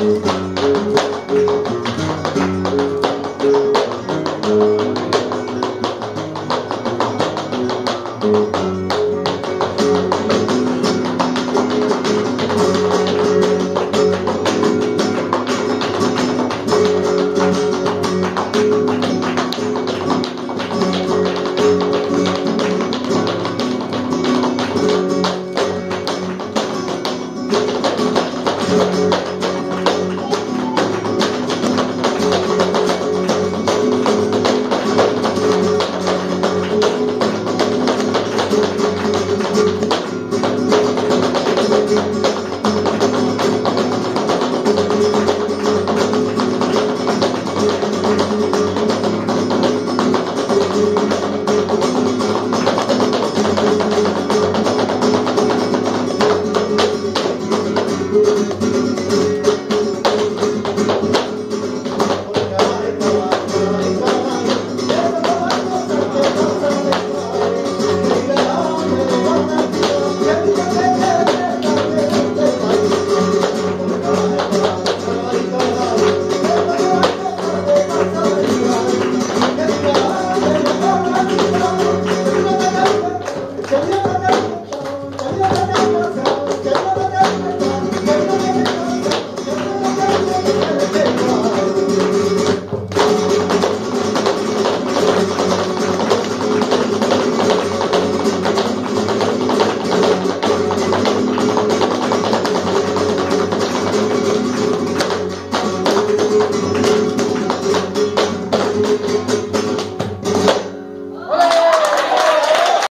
Música